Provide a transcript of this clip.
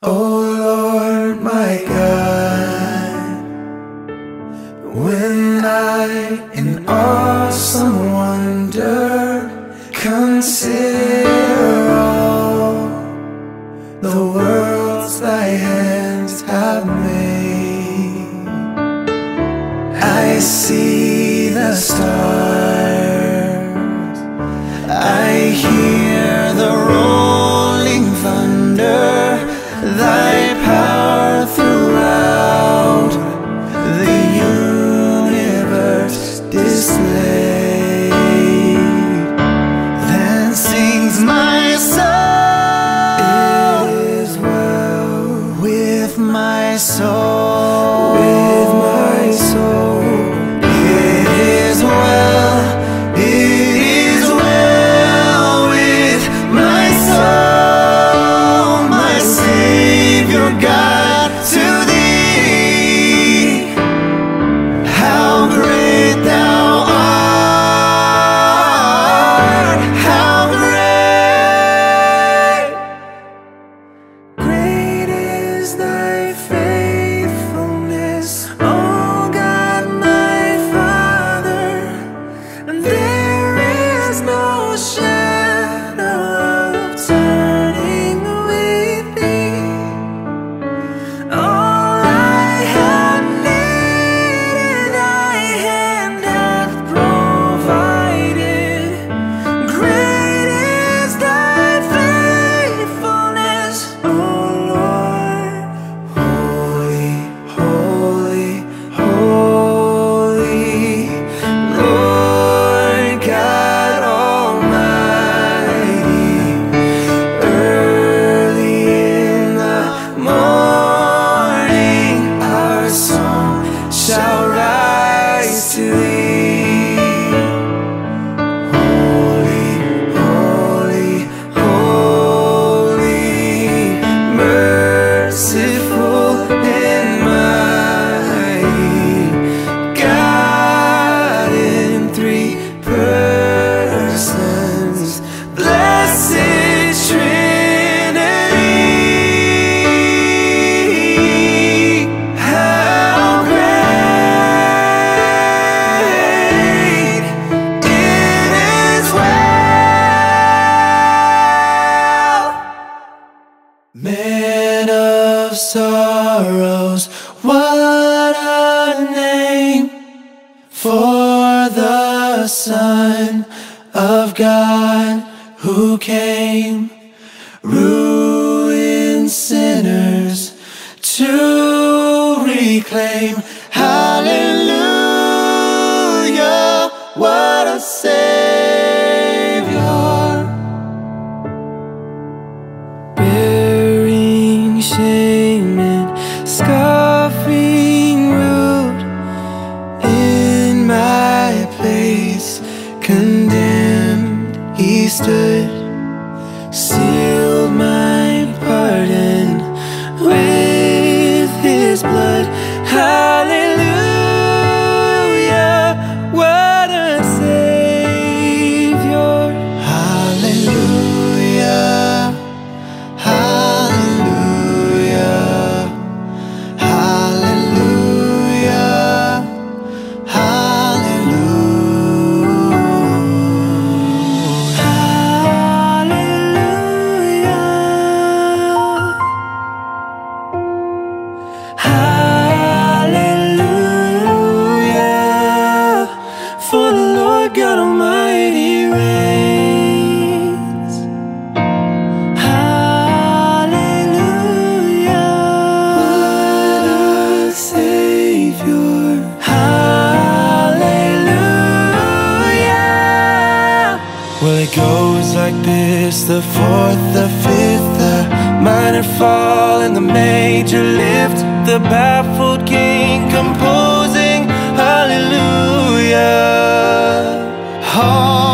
Oh Lord, my God, when I in awesome wonder consider all the worlds thy hands have made, I see the stars, 不是。Shall of sorrows, what a name for the Son of God who came, ruin sinners to reclaim. Hallelujah, what a Savior God Almighty reigns. Hallelujah. What a Savior. Hallelujah. Well, it goes like this the fourth, the fifth, the minor fall, and the major lift. The baffled king composing. Hallelujah heart.